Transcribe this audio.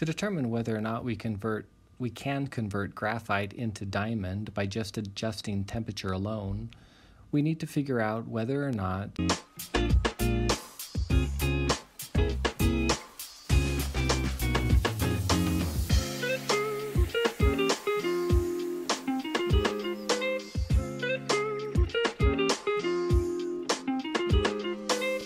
To determine whether or not we convert we can convert graphite into diamond by just adjusting temperature alone, we need to figure out whether or not